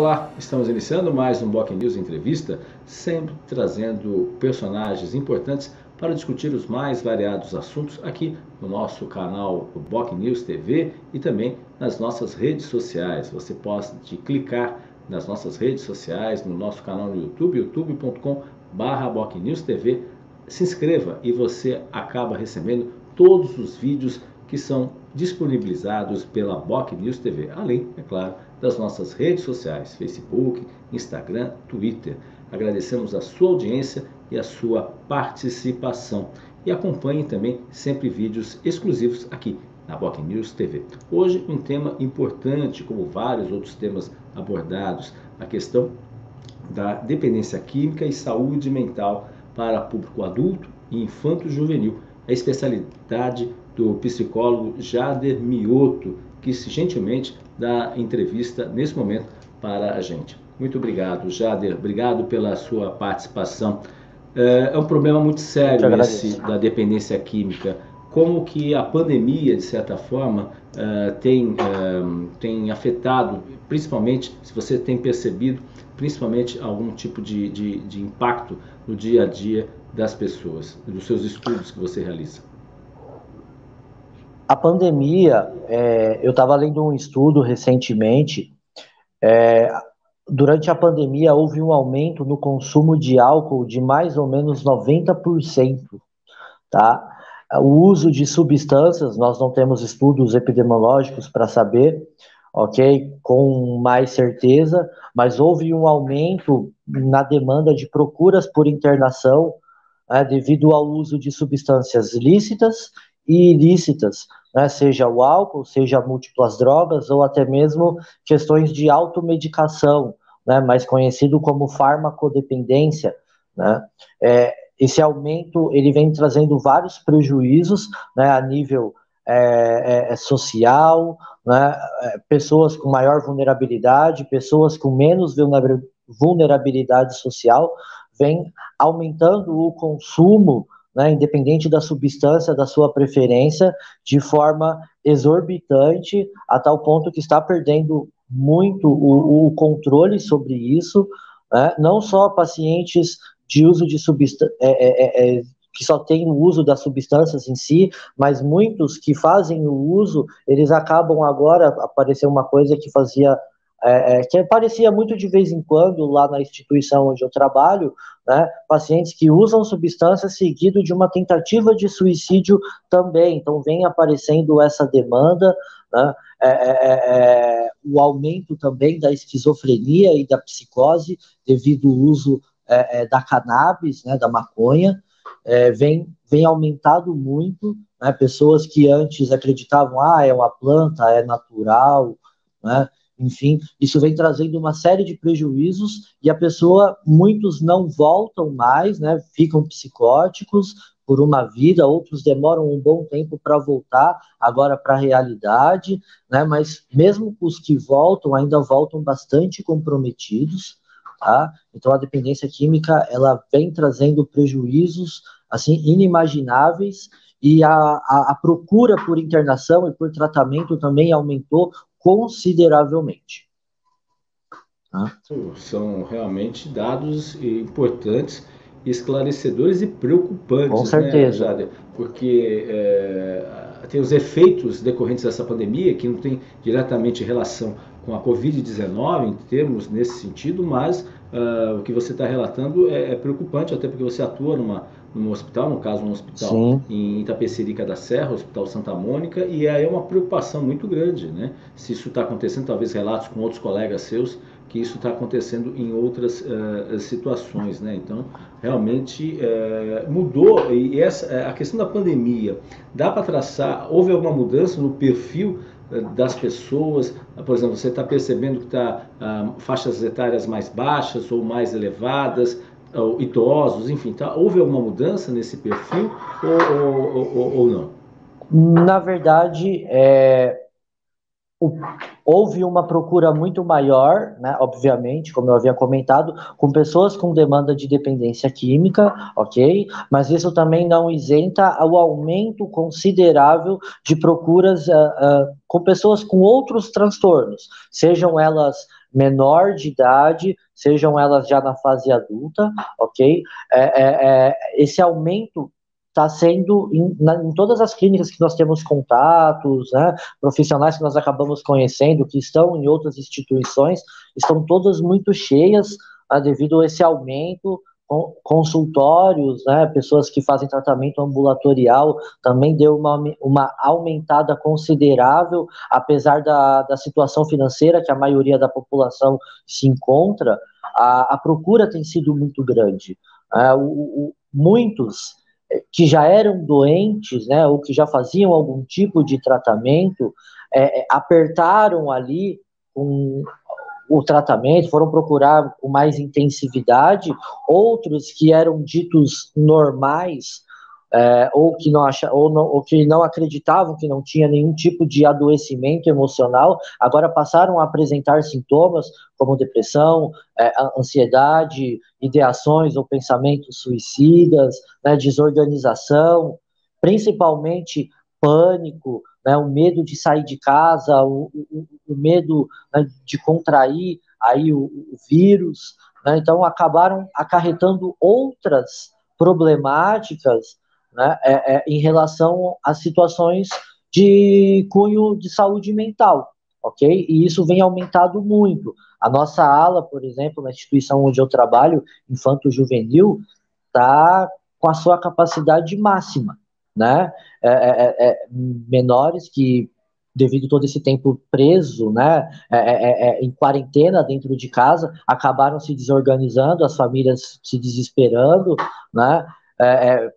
Olá, estamos iniciando mais um Boc News Entrevista, sempre trazendo personagens importantes para discutir os mais variados assuntos aqui no nosso canal Boc News TV e também nas nossas redes sociais. Você pode clicar nas nossas redes sociais, no nosso canal no YouTube, youtube.com.br TV. Se inscreva e você acaba recebendo todos os vídeos que são disponibilizados pela Boc News TV, além, é claro, das nossas redes sociais, Facebook, Instagram, Twitter. Agradecemos a sua audiência e a sua participação. E acompanhe também sempre vídeos exclusivos aqui na Boc News TV. Hoje um tema importante, como vários outros temas abordados, a questão da dependência química e saúde mental para público adulto e infanto-juvenil. A especialidade do psicólogo Jader Mioto, que gentilmente dá entrevista nesse momento para a gente. Muito obrigado, Jader. Obrigado pela sua participação. É, é um problema muito sério esse da dependência química. Como que a pandemia, de certa forma, uh, tem, uh, tem afetado, principalmente, se você tem percebido, principalmente algum tipo de, de, de impacto no dia a dia das pessoas, dos seus estudos que você realiza? A pandemia, é, eu estava lendo um estudo recentemente. É, durante a pandemia, houve um aumento no consumo de álcool de mais ou menos 90%. Tá? O uso de substâncias, nós não temos estudos epidemiológicos para saber, ok? Com mais certeza, mas houve um aumento na demanda de procuras por internação né, devido ao uso de substâncias lícitas e ilícitas, né, seja o álcool, seja múltiplas drogas ou até mesmo questões de automedicação, né, mais conhecido como farmacodependência. Né, é, esse aumento ele vem trazendo vários prejuízos né, a nível é, é, é social, né, é, pessoas com maior vulnerabilidade, pessoas com menos vulnerabilidade social, vem aumentando o consumo né, independente da substância da sua preferência, de forma exorbitante, a tal ponto que está perdendo muito o, o controle sobre isso, né, não só pacientes de uso de substâncias. É, é, é, é, que só tem o uso das substâncias em si, mas muitos que fazem o uso, eles acabam agora, apareceu uma coisa que fazia é, é, que aparecia muito de vez em quando lá na instituição onde eu trabalho, né, pacientes que usam substâncias seguido de uma tentativa de suicídio também. Então vem aparecendo essa demanda, né, é, é, é o aumento também da esquizofrenia e da psicose devido ao uso é, da cannabis, né, da maconha, vem, vem aumentado muito. Né, pessoas que antes acreditavam, ah, é uma planta, é natural, né, enfim, isso vem trazendo uma série de prejuízos e a pessoa, muitos não voltam mais, né? Ficam psicóticos por uma vida, outros demoram um bom tempo para voltar agora para a realidade, né? Mas mesmo os que voltam, ainda voltam bastante comprometidos, tá? Então a dependência química, ela vem trazendo prejuízos assim inimagináveis e a, a, a, procura por internação e por tratamento também aumentou consideravelmente. Tá? São realmente dados importantes, esclarecedores e preocupantes. Com né, certeza. Né, Porque é, tem os efeitos decorrentes dessa pandemia, que não tem diretamente relação com a Covid-19 em termos nesse sentido, mas uh, o que você está relatando é, é, preocupante, até porque você atua numa, num hospital, no caso um hospital Sim. em Itapecerica da Serra, Hospital Santa Mônica, e aí é uma preocupação muito grande, né? Se isso está acontecendo, talvez relatos com outros colegas seus, que isso está acontecendo em outras uh, situações, né? Então, realmente uh, mudou, e essa, a questão da pandemia, dá para traçar, houve alguma mudança no perfil das pessoas? Por exemplo, você está percebendo que está ah, faixas etárias mais baixas ou mais elevadas, idosos, enfim, tá? houve alguma mudança nesse perfil ou, ou, ou, ou não? Na verdade, é, o, houve uma procura muito maior, né, obviamente, como eu havia comentado, com pessoas com demanda de dependência química, ok? Mas isso também não isenta o aumento considerável de procuras uh, uh, com pessoas com outros transtornos, sejam elas menor de idade, sejam elas já na fase adulta, ok? É, é, é esse aumento está sendo em, na, em, todas as clínicas que nós temos contatos, né, profissionais que nós acabamos conhecendo, que estão em outras instituições, estão todas muito cheias né, devido a esse aumento consultórios, né, pessoas que fazem tratamento ambulatorial, também deu uma, uma aumentada considerável, apesar da, da situação financeira que a maioria da população se encontra, a, a procura tem sido muito grande. É, o, o, muitos que já eram doentes, né, ou que já faziam algum tipo de tratamento, é, é apertaram ali com o tratamento, foram procurar com mais intensividade, outros que eram ditos normais, é, ou, que não acha, ou, não, ou que não acreditavam que não tinha nenhum tipo de adoecimento emocional, agora passaram a apresentar sintomas como depressão, é, ansiedade, ideações ou pensamentos suicidas, né, desorganização, principalmente pânico, né, o medo de sair de casa, o, o, o medo né, de contrair aí o, o vírus, né, então acabaram acarretando outras problemáticas né, é, é, em relação às situações de cunho de saúde mental, ok? E isso vem aumentado muito. A nossa ala, por exemplo, na instituição onde eu trabalho, Infanto Juvenil, está com a sua capacidade máxima, né? É, é, é, é menores que devido todo esse tempo preso, né, é, é, é, em quarentena dentro de casa, acabaram se desorganizando, as famílias se desesperando, né, é,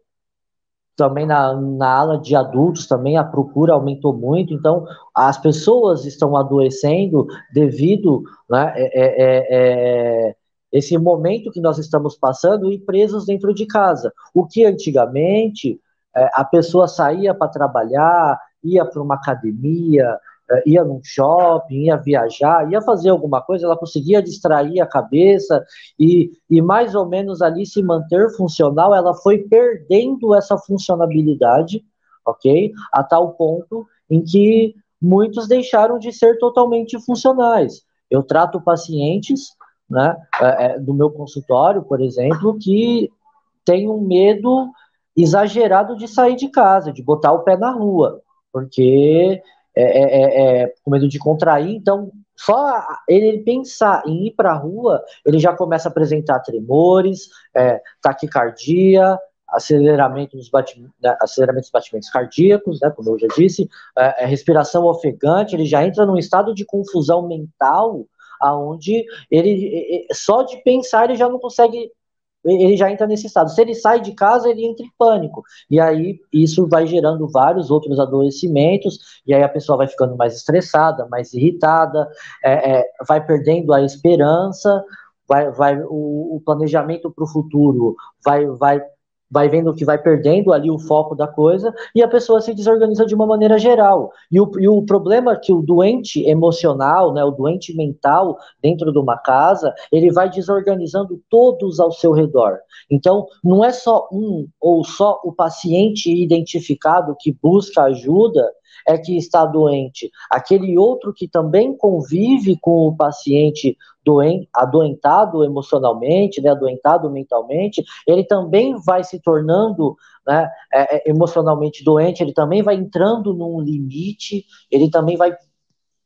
também na, na ala de adultos também a procura aumentou muito, então as pessoas estão adoecendo devido né, é, é, é, esse momento que nós estamos passando e presos dentro de casa. O que antigamente é, a pessoa saía para trabalhar, ia para uma academia, é, ia num shopping, ia viajar, ia fazer alguma coisa, ela conseguia distrair a cabeça e, e mais ou menos ali se manter funcional, ela foi perdendo essa funcionabilidade, ok? A tal ponto em que muitos deixaram de ser totalmente funcionais. Eu trato pacientes né, é, é do meu consultório, por exemplo, que têm um medo exagerado de sair de casa, de botar o pé na rua, porque é, é, é, é, com medo de contrair, então só ele pensar em ir para a rua, ele já começa a apresentar tremores, é, taquicardia, aceleramento dos batimentos, né, aceleramento dos batimentos cardíacos, né, como eu já disse, é, respiração ofegante, ele já entra num estado de confusão mental, aonde ele só de pensar ele já não consegue ele já entra nesse estado. Se ele sai de casa, ele entra em pânico. E aí isso vai gerando vários outros adoecimentos, e aí a pessoa vai ficando mais estressada, mais irritada, é, é, vai perdendo a esperança, vai, vai o, o planejamento para o futuro vai, vai vai vendo que vai perdendo ali o foco da coisa e a pessoa se desorganiza de uma maneira geral. E o, e o problema é que o doente emocional, né, o doente mental dentro de uma casa, ele vai desorganizando todos ao seu redor. Então, não é só um ou só o paciente identificado que busca ajuda é que está doente. Aquele outro que também convive com o paciente doen, adoentado emocionalmente, né, adoentado mentalmente, ele também vai se tornando né, é, é, emocionalmente doente, ele também vai entrando num limite, ele também vai,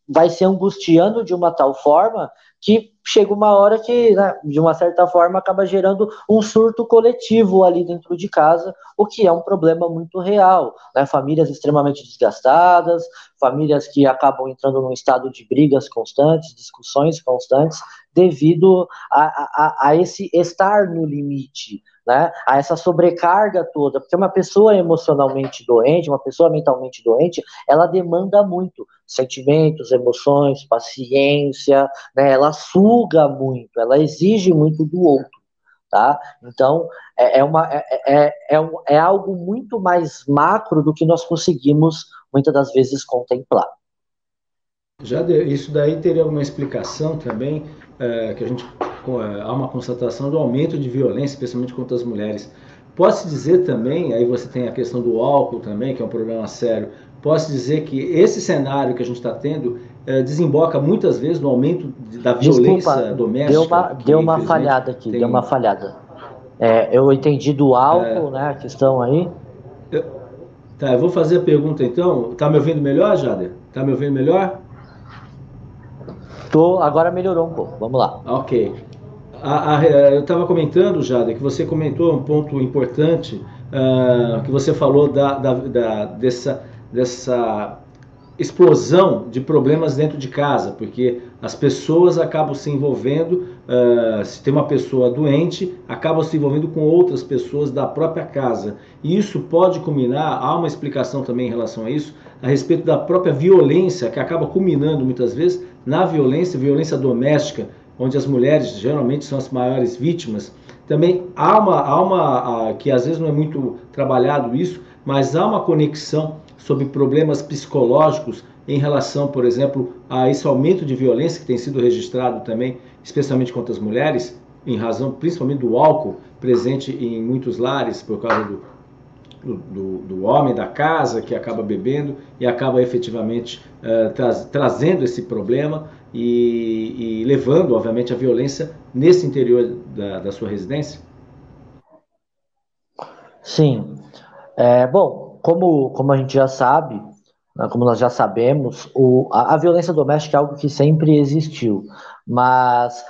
vai se angustiando de uma tal forma que chega uma hora que, né, de uma certa forma, acaba gerando um surto coletivo ali dentro de casa, o que é um problema muito real. Né? Famílias extremamente desgastadas, famílias que acabam entrando num estado de brigas constantes, discussões constantes, devido a, a, a esse estar no limite, né, a essa sobrecarga toda, porque uma pessoa emocionalmente doente, uma pessoa mentalmente doente, ela demanda muito sentimentos, emoções, paciência, né, ela suga muito, ela exige muito do outro. Tá? Então, é, é, uma, é, é, é, um, é algo muito mais macro do que nós conseguimos, muitas das vezes, contemplar. Já de, isso daí teria uma explicação também, é, que a gente é, há uma constatação do aumento de violência, especialmente contra as mulheres. Posso dizer também, aí você tem a questão do álcool também, que é um problema sério. Posso dizer que esse cenário que a gente está tendo é, desemboca muitas vezes no aumento da violência Desculpa, doméstica. Deu uma, deu uma falhada aqui, tem... deu uma falhada. É, eu entendi do álcool, é... né, a questão aí. Eu... Tá, eu vou fazer a pergunta então. Tá me ouvindo melhor, Jader? Tá me ouvindo melhor? Tô, agora melhorou um pouco. Vamos lá. Ok. A, a, eu estava comentando, Jader, que você comentou um ponto importante, uh, que você falou da, da, da, dessa, dessa explosão de problemas dentro de casa, porque as pessoas acabam se envolvendo, uh, se tem uma pessoa doente, acabam se envolvendo com outras pessoas da própria casa. E isso pode culminar, há uma explicação também em relação a isso, a respeito da própria violência, que acaba culminando muitas vezes na violência, violência doméstica, onde as mulheres geralmente são as maiores vítimas. Também há uma, há uma que às vezes não é muito trabalhado isso, mas há uma conexão sobre problemas psicológicos em relação, por exemplo, a esse aumento de violência que tem sido registrado também, especialmente contra as mulheres, em razão principalmente do álcool presente em muitos lares por causa do, do, do homem da casa que acaba bebendo e acaba efetivamente uh, trazendo esse problema e, e, levando, obviamente, a violência nesse interior da, da sua residência? Sim. É, bom, como, como a gente já sabe, né, como nós já sabemos, o, a, a violência doméstica é algo que sempre existiu, mas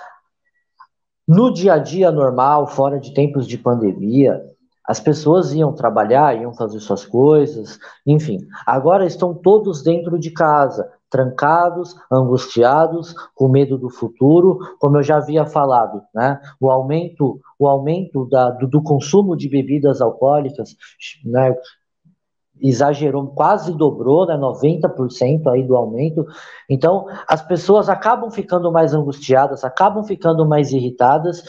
no dia a dia normal, fora de tempos de pandemia, as pessoas iam trabalhar, iam fazer suas coisas, enfim. Agora estão todos dentro de casa, trancados, angustiados, com medo do futuro, como eu já havia falado, né? O aumento, o aumento da, do, do consumo de bebidas alcoólicas, né? exagerou, quase dobrou, né, 90% aí do aumento. Então, as pessoas acabam ficando mais angustiadas, acabam ficando mais irritadas,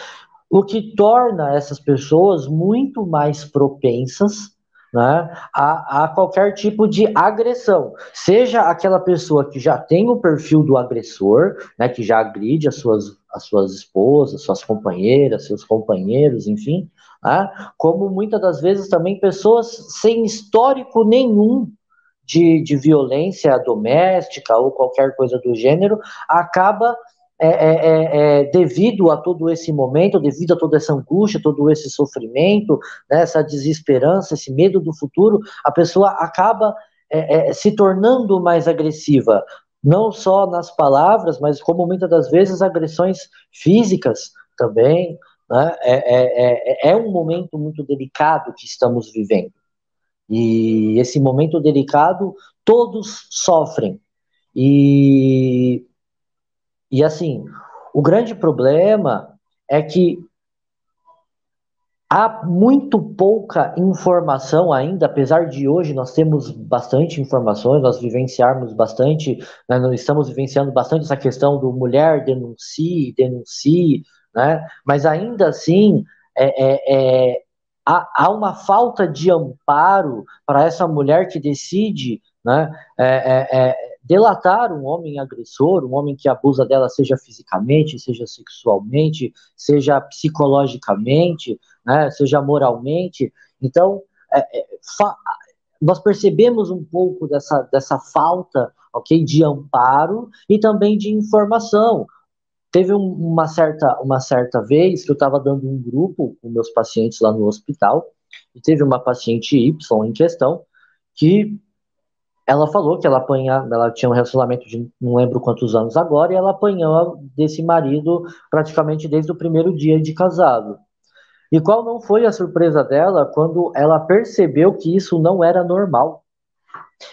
o que torna essas pessoas muito mais propensas né, a, a, qualquer tipo de agressão. Seja aquela pessoa que já tem o perfil do agressor, né, que já agride as suas, as suas esposas, suas companheiras, seus companheiros, enfim, né? como muitas das vezes também pessoas sem histórico nenhum de, de violência doméstica ou qualquer coisa do gênero, acaba é, é, é, é, devido a todo esse momento, devido a toda essa angústia, todo esse sofrimento, né, essa desesperança, esse medo do futuro, a pessoa acaba é, é, se tornando mais agressiva, não só nas palavras, mas como muitas das vezes agressões físicas também, né? É, um momento muito delicado que estamos vivendo. E esse momento delicado, todos sofrem. E, e assim, o grande problema é que há muito pouca informação ainda, apesar de hoje nós temos bastante informações, nós vivenciarmos bastante, né, nós estamos vivenciando bastante essa questão do mulher denuncie, denuncie, né? Mas ainda assim, é, é, é, há, há, uma falta de amparo para essa mulher que decide né, é, é, é, delatar um homem agressor, um homem que abusa dela, seja fisicamente, seja sexualmente, seja psicologicamente, né, seja moralmente. Então, nós percebemos um pouco dessa, dessa falta okay, de amparo e também de informação. Teve um, uma, certa, uma certa vez que eu estava dando um grupo com meus pacientes lá no hospital, e teve uma paciente Y em questão, que ela falou que ela apanha, ela tinha um relacionamento de não lembro quantos anos agora, e ela apanhou desse marido praticamente desde o primeiro dia de casado. E qual não foi a surpresa dela quando ela percebeu que isso não era normal?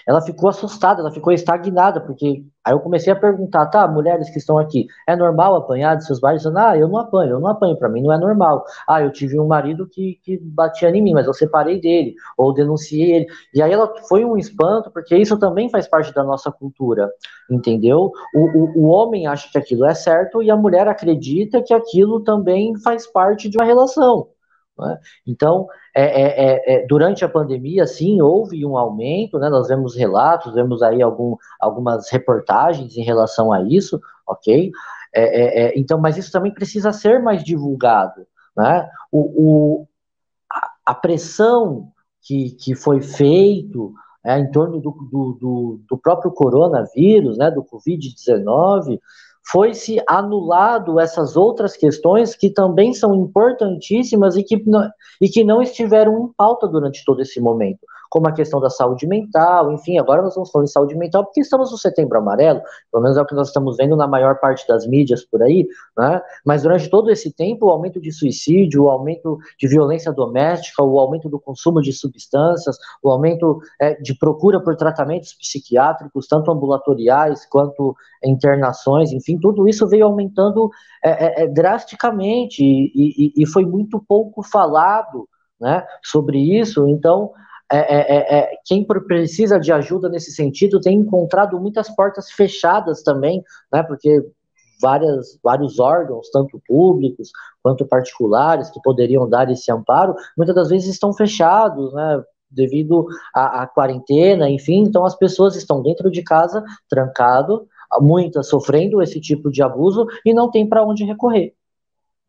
Ela ficou assustada, ela ficou estagnada, porque aí eu comecei a perguntar, tá, mulheres que estão aqui, é normal apanhar de seus maridos? Ah, eu não apanho, eu não apanho, para mim não é normal. Ah, eu tive um marido que, que batia em mim, mas eu separei dele, ou denunciei ele. E aí ela foi um espanto, porque isso também faz parte da nossa cultura, entendeu? O, o, o homem acha que aquilo é certo e a mulher acredita que aquilo também faz parte de uma relação. Né? Então, é, é, é, é, durante a pandemia, sim, houve um aumento, né? nós vemos relatos, vemos aí algum, algumas reportagens em relação a isso, ok? É, é, então, mas isso também precisa ser mais divulgado. Né? O, o a, pressão que, que foi feito é, em torno do, do, do, do próprio coronavírus, né, do Covid-19, foi-se anulado essas outras questões que também são importantíssimas e que, não, e que não estiveram em pauta durante todo esse momento como a questão da saúde mental, enfim, agora nós vamos falar de saúde mental porque estamos no setembro amarelo, pelo menos é o que nós estamos vendo na maior parte das mídias por aí, né? Mas durante todo esse tempo, o aumento de suicídio, o aumento de violência doméstica, o aumento do consumo de substâncias, o aumento é, de procura por tratamentos psiquiátricos, tanto ambulatoriais quanto internações, enfim, tudo isso veio aumentando é, é, é drasticamente e, e, e foi muito pouco falado né, sobre isso. Então, é, é, quem precisa de ajuda nesse sentido tem encontrado muitas portas fechadas também, né, porque várias, vários órgãos, tanto públicos quanto particulares, que poderiam dar esse amparo, muitas das vezes estão fechados, né, devido à, à quarentena, enfim, então as pessoas estão dentro de casa, trancado, muitas sofrendo esse tipo de abuso e não tem para onde recorrer,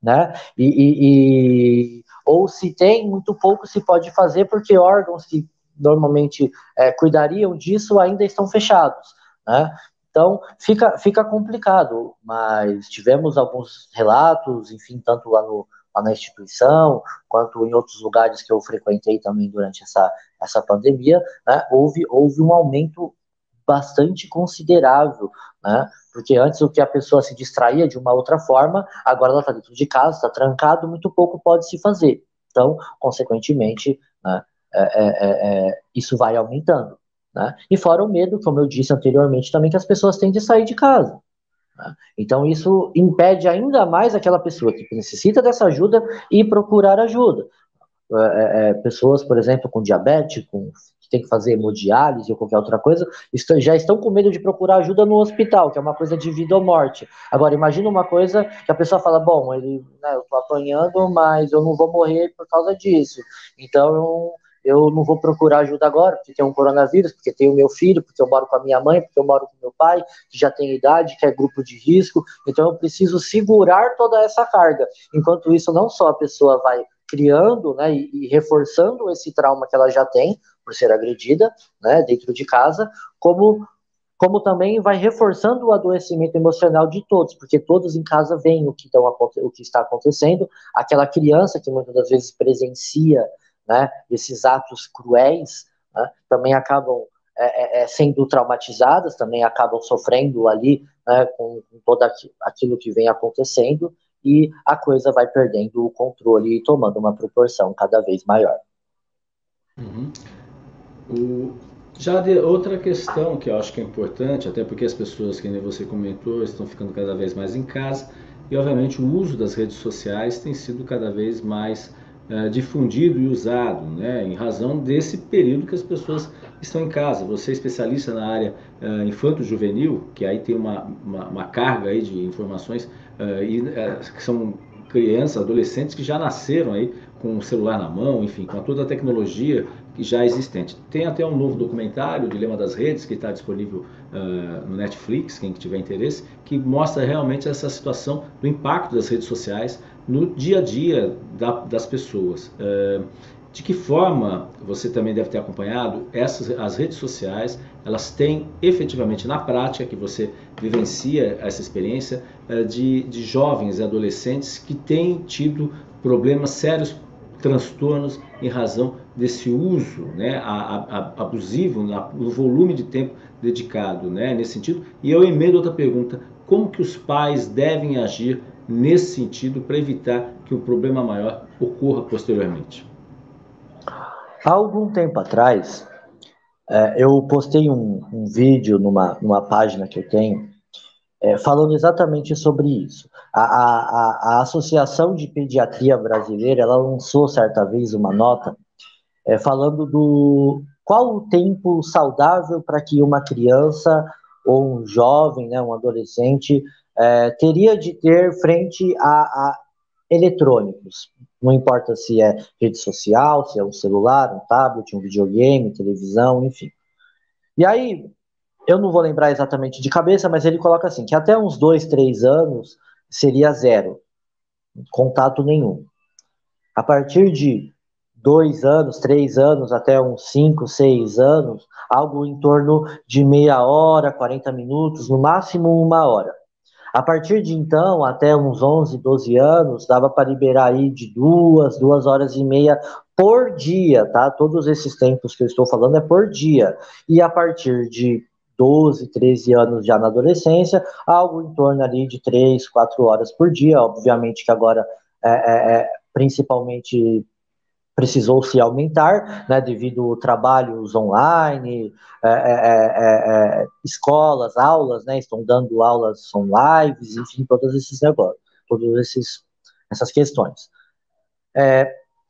né, e, e, e ou se tem, muito pouco se pode fazer, porque órgãos que normalmente é, cuidariam disso ainda estão fechados, né? Então, fica, fica complicado, mas tivemos alguns relatos, enfim, tanto lá, no, lá na instituição, quanto em outros lugares que eu frequentei também durante essa, essa pandemia, né, houve, houve um aumento bastante considerável, né, porque antes o que a pessoa se distraía de uma outra forma, agora ela está dentro de casa, está trancado, muito pouco pode se fazer. Então, consequentemente, né, é, é, é, é, isso vai aumentando. Né? E fora o medo, como eu disse anteriormente, também que as pessoas têm de sair de casa. Né? Então, isso impede ainda mais aquela pessoa que necessita dessa ajuda e procurar ajuda. É, é, pessoas, por exemplo, com diabetes, com que tem que fazer hemodiálise ou qualquer outra coisa, estão, já estão com medo de procurar ajuda no hospital, que é uma coisa de vida ou morte. Agora, imagina uma coisa que a pessoa fala, bom, ele, né, eu tô apanhando, mas eu não vou morrer por causa disso. Então, eu não vou procurar ajuda agora, porque tem um coronavírus, porque tem o meu filho, porque eu moro com a minha mãe, porque eu moro com meu pai, que já tem idade, que é grupo de risco, então eu preciso segurar toda essa carga. Enquanto isso, não só a pessoa vai criando né, e, e reforçando esse trauma que ela já tem, por ser agredida, né, dentro de casa, como como também vai reforçando o adoecimento emocional de todos, porque todos em casa veem o que, estão, o que está acontecendo, aquela criança que muitas das vezes presencia né, esses atos cruéis, né, também acabam é, é, é sendo traumatizadas, também acabam sofrendo ali né, com, com todo aquilo que vem acontecendo, e a coisa vai perdendo o controle e tomando uma proporção cada vez maior. Uhum. O, já de outra questão que eu acho que é importante, até porque as pessoas, que nem você comentou, estão ficando cada vez mais em casa e, obviamente, o uso das redes sociais tem sido cada vez mais uh, difundido e usado, né, em razão desse período que as pessoas estão em casa. Você é especialista na área uh, infanto-juvenil, que aí tem uma, uma, uma, carga aí de informações uh, e, que são crianças, adolescentes que já nasceram aí com o celular na mão, enfim, com toda a tecnologia já existente. Tem até um novo documentário, o Dilema das Redes, que está disponível uh, no Netflix, quem tiver interesse, que mostra realmente essa situação do impacto das redes sociais no dia a dia da, das pessoas. Uh, de que forma você também deve ter acompanhado essas as redes sociais elas têm efetivamente na prática que você vivencia essa experiência uh, de, de jovens e adolescentes que têm tido problemas sérios transtornos em razão desse uso né, abusivo no volume de tempo dedicado né, nesse sentido. E eu emendo outra pergunta: como que os pais devem agir nesse sentido para evitar que o problema maior ocorra posteriormente? Há algum tempo atrás, é, eu postei um, um vídeo numa, numa página que eu tenho é, falando exatamente sobre isso. A, a, a, Associação de Pediatria Brasileira ela lançou certa vez uma nota é, falando do qual o tempo saudável para que uma criança ou um jovem, né, um adolescente, é, teria de ter frente a, a eletrônicos. Não importa se é rede social, se é um celular, um tablet, um videogame, televisão, enfim. E aí, eu não vou lembrar exatamente de cabeça, mas ele coloca assim, que até uns dois, três anos seria zero, contato nenhum. A partir de dois anos, três anos, até uns cinco, seis anos, algo em torno de meia hora, 40 minutos, no máximo uma hora. A partir de então, até uns 11, 12 anos, dava para liberar aí de duas, duas horas e meia por dia, tá? Todos esses tempos que eu estou falando é por dia. E a partir de 12, 13 anos já na adolescência, algo em torno ali de 3, 4 horas por dia. Obviamente que agora, é, é, é principalmente precisou se aumentar, né, devido a trabalhos online, é é, é, é, é, escolas, aulas, né, estão dando aulas, são lives, enfim, todos esses negócios, todas esses, essas questões.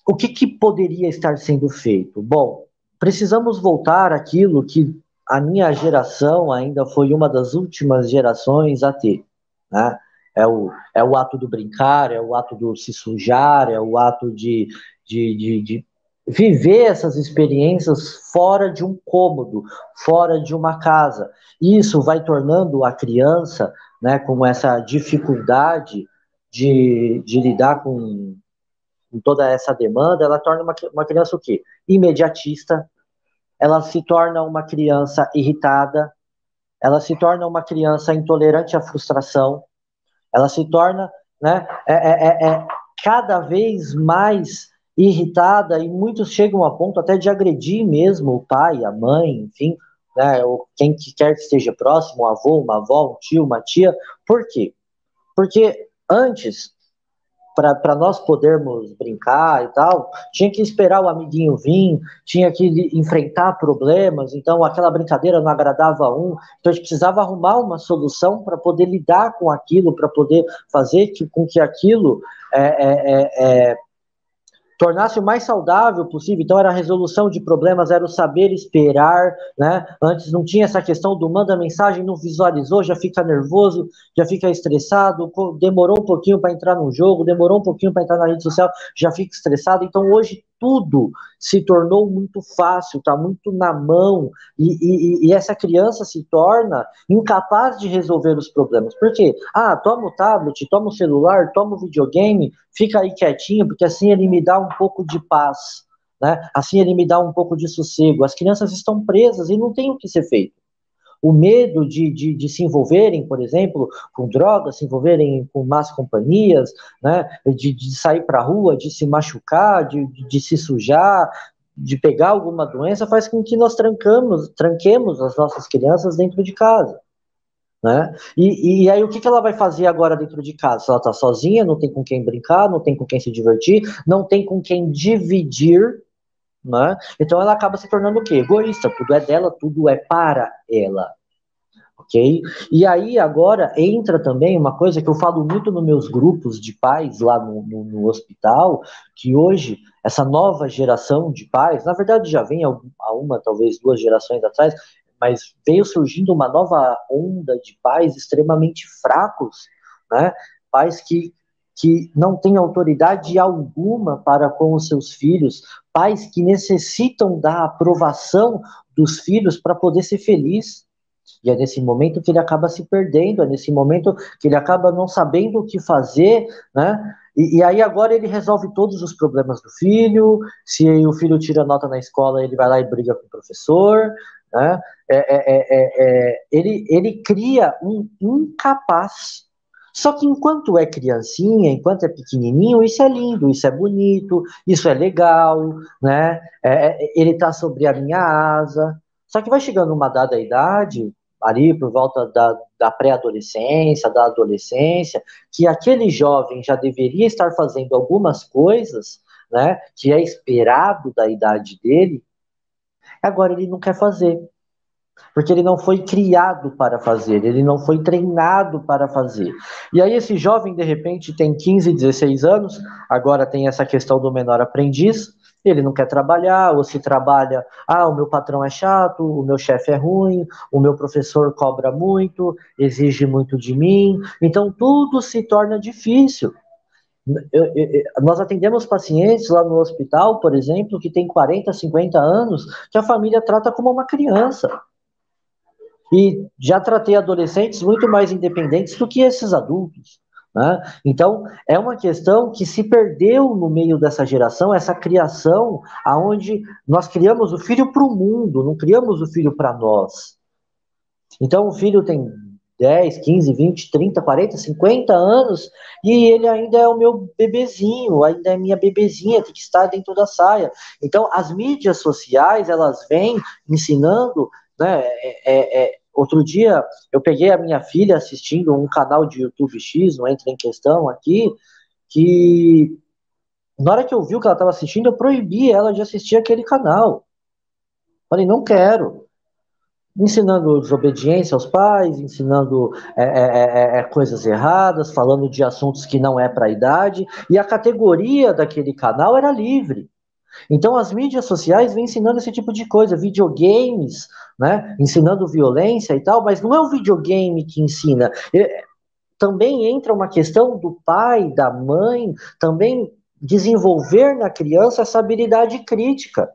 o que, que poderia estar sendo feito? Bom, precisamos voltar àquilo que a minha geração ainda foi uma das últimas gerações a ter, né? É o, é o ato do brincar, é o ato do se sujar, é o ato de, de, de, de viver essas experiências fora de um cômodo, fora de uma casa. Isso vai tornando a criança, né, com essa dificuldade de, de lidar com, com toda essa demanda, ela torna uma, uma criança o quê? Imediatista, ela se torna uma criança irritada, ela se torna uma criança intolerante à frustração, ela se torna né, é, é, é, é cada vez mais irritada e muitos chegam a ponto até de agredir mesmo o pai, a mãe, enfim, né, ou quem quer que esteja próximo, um avô, uma avó, um tio, uma tia. Por quê? Porque antes, para nós podermos brincar e tal, tinha que esperar o amiguinho vir, tinha que enfrentar problemas, então aquela brincadeira não agradava a um, então a gente precisava arrumar uma solução para poder lidar com aquilo, para poder fazer que, com que aquilo é, é, é, é tornasse o mais saudável possível. Então, era a resolução de problemas, era o saber esperar, né? Antes não tinha essa questão do manda mensagem, não visualizou, já fica nervoso, já fica estressado, demorou um pouquinho para entrar no jogo, demorou um pouquinho para entrar na rede social, já fica estressado. Então, hoje, tudo se tornou muito fácil, está muito na mão, e, e, e, essa criança se torna incapaz de resolver os problemas. Por quê? Ah, toma o tablet, toma o celular, toma o videogame, fica aí quietinho, porque assim ele me dá um pouco de paz, né? assim ele me dá um pouco de sossego. As crianças estão presas e não tem o que ser feito o medo de, de, de, se envolverem, por exemplo, com drogas, se envolverem com más companhias, né, de, de sair para a rua, de se machucar, de, de, se sujar, de pegar alguma doença, faz com que nós trancamos, tranquemos as nossas crianças dentro de casa. Né? E, e aí o que, que ela vai fazer agora dentro de casa? Se ela está sozinha, não tem com quem brincar, não tem com quem se divertir, não tem com quem dividir né? Então ela acaba se tornando o quê? Egoísta, tudo é dela, tudo é para ela. Ok? E aí agora entra também uma coisa que eu falo muito nos meus grupos de pais lá no, no, no hospital, que hoje essa nova geração de pais, na verdade já vem há uma, talvez duas gerações atrás, mas veio surgindo uma nova onda de pais extremamente fracos, né? Pais que que não têm autoridade alguma para com os seus filhos, pais que necessitam da aprovação dos filhos para poder ser feliz. E é nesse momento que ele acaba se perdendo, é nesse momento que ele acaba não sabendo o que fazer, né? E, e, aí agora ele resolve todos os problemas do filho. Se o filho tira nota na escola, ele vai lá e briga com o professor. Né? É, é, é, é ele, ele cria um incapaz só que enquanto é criancinha, enquanto é pequenininho, isso é lindo, isso é bonito, isso é legal, né? É, é ele está sobre a minha asa. Só que vai chegando uma dada idade, ali por volta da, da pré-adolescência, da adolescência, que aquele jovem já deveria estar fazendo algumas coisas, né? Que é esperado da idade dele, agora ele não quer fazer porque ele não foi criado para fazer, ele não foi treinado para fazer. E aí esse jovem de repente tem 15, 16 anos, agora tem essa questão do menor aprendiz, ele não quer trabalhar, ou se trabalha, ah, o meu patrão é chato, o meu chefe é ruim, o meu professor cobra muito, exige muito de mim, então tudo se torna difícil. Eu, eu, nós atendemos pacientes lá no hospital, por exemplo, que tem 40, 50 anos, que a família trata como uma criança. E já tratei adolescentes muito mais independentes do que esses adultos. Né? Então, é uma questão que se perdeu no meio dessa geração, essa criação, aonde nós criamos o filho para o mundo, não criamos o filho para nós. Então, o filho tem 10, 15, 20, 30, 40, 50 anos e ele ainda é o meu bebezinho, ainda é minha bebezinha, tem que estar dentro da saia. Então, as mídias sociais, elas vêm ensinando, né, é, é, é Outro dia eu peguei a minha filha assistindo um canal de YouTube X, não entra em questão aqui, que na hora que eu vi o que ela estava assistindo, eu proibi ela de assistir aquele canal. Falei, não quero. Ensinando desobediência aos pais, ensinando é, é, é, é coisas erradas, falando de assuntos que não é para a idade, e a categoria daquele canal era livre. Então, as mídias sociais vêm ensinando esse tipo de coisa, videogames, né, ensinando violência e tal, mas não é o videogame que ensina. É, também entra uma questão do pai, da mãe, também desenvolver na criança essa habilidade crítica.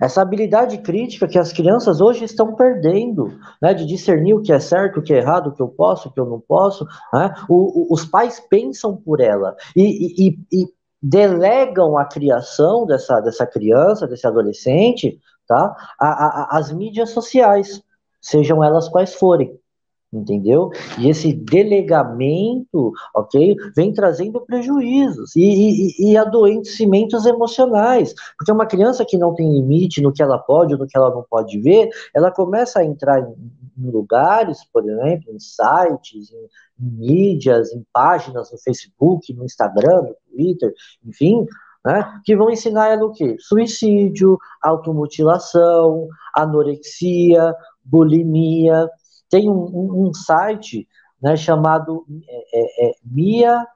Essa habilidade crítica que as crianças hoje estão perdendo, né, de discernir o que é certo, o que é errado, o que eu posso, o que eu não posso. Né? O, o, os pais pensam por ela. E, e, e delegam a criação dessa, dessa criança, desse adolescente, tá? A, a, as mídias sociais, sejam elas quais forem. Entendeu? E esse delegamento, ok, vem trazendo prejuízos e, e, e adoecimentos emocionais. Porque uma criança que não tem limite no que ela pode ou no que ela não pode ver, ela começa a entrar em, em lugares, por exemplo, em sites, em, em mídias, em páginas no Facebook, no Instagram, no Twitter, enfim, né, que vão ensinar ela o quê? Suicídio, automutilação, anorexia, bulimia. Tem um, um, um site né, chamado é, é, é, Mia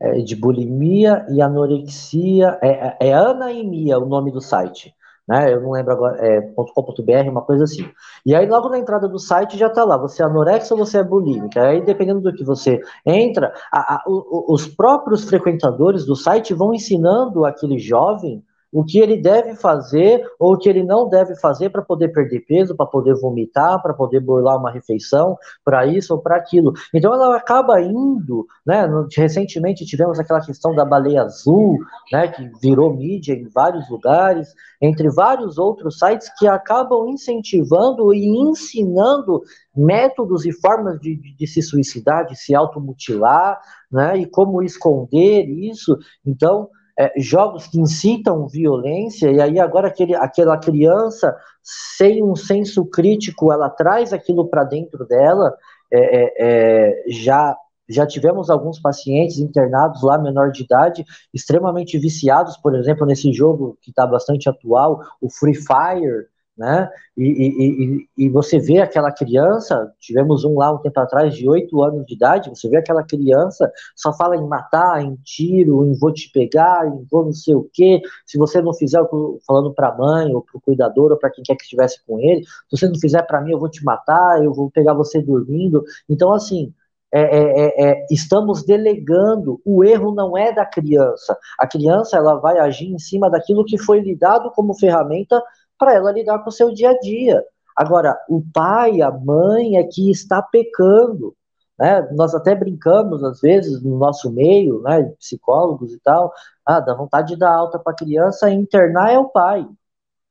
é, de bulimia e anorexia, é, é, é Ana e Mia o nome do site né? Eu não lembro agora, é .com.br, uma coisa assim. E aí logo na entrada do site já está lá, você é anorexia ou você é bulímica. Aí dependendo do que você entra, a, a, o, os próprios frequentadores do site vão ensinando aquele jovem o que ele deve fazer ou o que ele não deve fazer para poder perder peso, para poder vomitar, para poder burlar uma refeição, para isso ou para aquilo. Então ela acaba indo, né? Recentemente tivemos aquela questão da baleia azul, né? Que virou mídia em vários lugares, entre vários outros sites que acabam incentivando e ensinando métodos e formas de, de, de se suicidar, de se automutilar, né? E como esconder isso. Então é, jogos que incitam violência, e aí agora aquele, aquela criança, sem um senso crítico, ela traz aquilo para dentro dela, é, é, é, já já tivemos alguns pacientes internados lá, menor de idade, extremamente viciados, por exemplo, nesse jogo que está bastante atual, o Free Fire, né? E, e, e, você vê aquela criança, tivemos um lá um tempo atrás de 8 anos de idade, você vê aquela criança, só fala em matar, em tiro, em vou te pegar, em vou não sei o quê, se você não fizer, falando para a mãe, ou para o cuidador, ou para quem quer que estivesse com ele, se você não fizer para mim, eu vou te matar, eu vou pegar você dormindo. Então, assim, é, é, é, é, estamos delegando. O erro não é da criança. A criança ela vai agir em cima daquilo que foi lhe dado como ferramenta para ela lidar com o seu dia a dia. Agora, o pai, a mãe é que está pecando. Né? Nós até brincamos, às vezes, no nosso meio, né, psicólogos e tal, ah, dá vontade de dar alta para a criança e internar é o pai.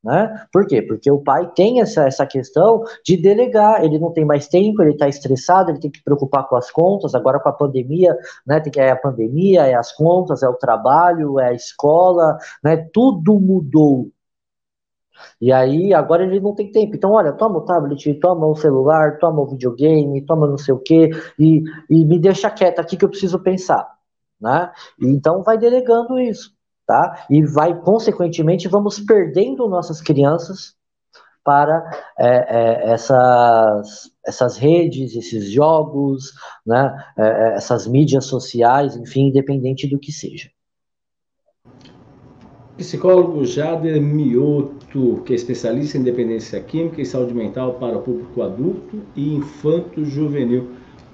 Né? Por quê? Porque o pai tem essa, essa questão de delegar, ele não tem mais tempo, ele está estressado, ele tem que preocupar com as contas, agora com a pandemia, né? Tem que, é a pandemia, é as contas, é o trabalho, é a escola, né? Tudo mudou. E aí, agora ele não tem tempo. Então, olha, toma o tablet, toma o celular, toma o videogame, toma não sei o quê, e, e me deixa quieto aqui que eu preciso pensar. Né? Então, vai delegando isso. Tá? E vai, consequentemente, vamos perdendo nossas crianças para é, é, essas, essas redes, esses jogos, né, é, é essas mídias sociais, enfim, independente do que seja. Psicólogo Jader Mioto, que é especialista em dependência química e saúde mental para o público adulto e infanto-juvenil.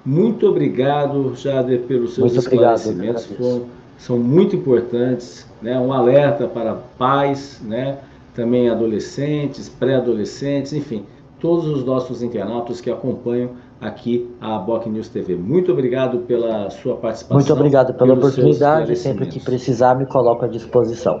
Muito obrigado, Jader, pelos seus muito esclarecimentos. Foram, são muito importantes, né? um alerta para pais, né? também adolescentes, pré-adolescentes, enfim, todos os nossos internautas que acompanham aqui à Boc News TV. Muito obrigado pela sua participação. Muito obrigado pela oportunidade. Sempre que precisar, me coloco à disposição.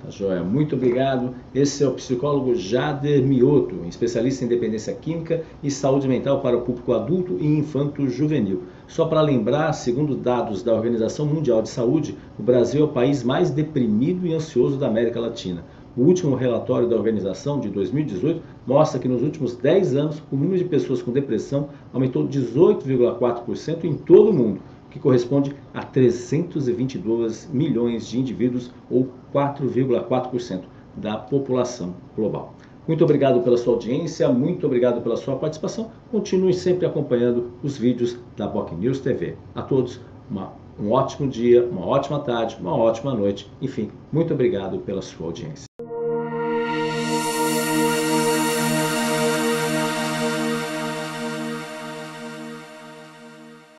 Tá joia, muito obrigado. Esse é o psicólogo Jader Mioto, especialista em dependência química e saúde mental para o público adulto e infanto-juvenil. Só para lembrar, segundo dados da Organização Mundial de Saúde, o Brasil é o país mais deprimido e ansioso da América Latina. O último relatório da organização, de 2018, mostra que nos últimos 10 anos o número de pessoas com depressão aumentou 18,4% em todo o mundo, que corresponde a 322 milhões de indivíduos, ou 4,4% da população global. Muito obrigado pela sua audiência, muito obrigado pela sua participação. Continue sempre acompanhando os vídeos da Boc News TV. A todos, uma, um ótimo dia, uma ótima tarde, uma ótima noite. Enfim, muito obrigado pela sua audiência.